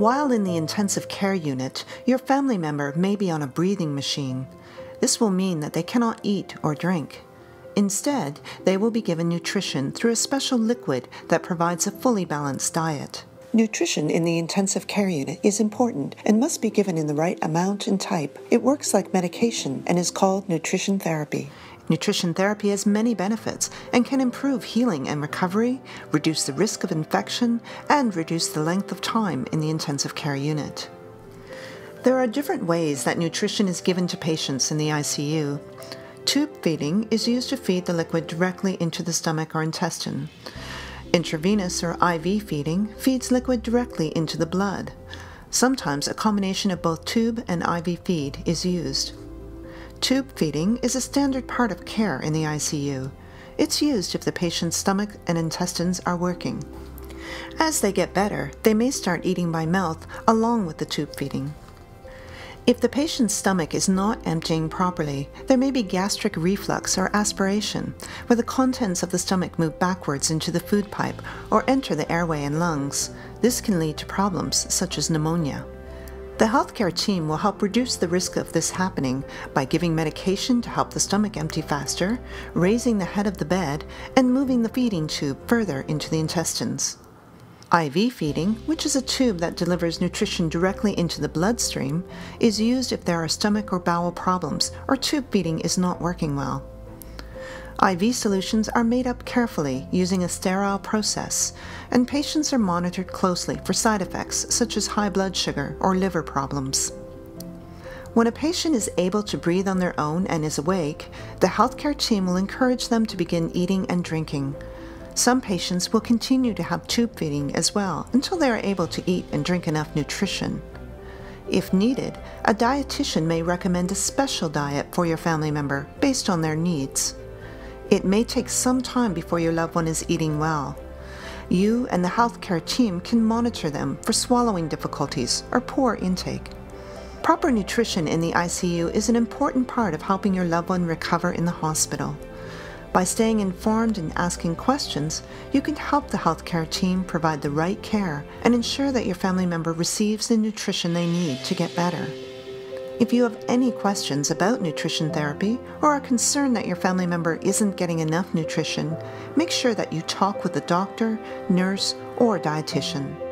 While in the intensive care unit, your family member may be on a breathing machine. This will mean that they cannot eat or drink. Instead, they will be given nutrition through a special liquid that provides a fully balanced diet. Nutrition in the intensive care unit is important and must be given in the right amount and type. It works like medication and is called nutrition therapy. Nutrition therapy has many benefits and can improve healing and recovery, reduce the risk of infection, and reduce the length of time in the intensive care unit. There are different ways that nutrition is given to patients in the ICU. Tube feeding is used to feed the liquid directly into the stomach or intestine. Intravenous or IV feeding feeds liquid directly into the blood. Sometimes a combination of both tube and IV feed is used. Tube feeding is a standard part of care in the ICU. It's used if the patient's stomach and intestines are working. As they get better, they may start eating by mouth along with the tube feeding. If the patient's stomach is not emptying properly, there may be gastric reflux or aspiration, where the contents of the stomach move backwards into the food pipe or enter the airway and lungs. This can lead to problems such as pneumonia. The healthcare team will help reduce the risk of this happening by giving medication to help the stomach empty faster, raising the head of the bed, and moving the feeding tube further into the intestines. IV feeding, which is a tube that delivers nutrition directly into the bloodstream, is used if there are stomach or bowel problems or tube feeding is not working well. IV solutions are made up carefully using a sterile process, and patients are monitored closely for side effects such as high blood sugar or liver problems. When a patient is able to breathe on their own and is awake, the healthcare team will encourage them to begin eating and drinking. Some patients will continue to have tube feeding as well until they are able to eat and drink enough nutrition. If needed, a dietitian may recommend a special diet for your family member based on their needs. It may take some time before your loved one is eating well. You and the healthcare team can monitor them for swallowing difficulties or poor intake. Proper nutrition in the ICU is an important part of helping your loved one recover in the hospital. By staying informed and asking questions, you can help the healthcare team provide the right care and ensure that your family member receives the nutrition they need to get better. If you have any questions about nutrition therapy or are concerned that your family member isn't getting enough nutrition, make sure that you talk with a doctor, nurse, or dietitian.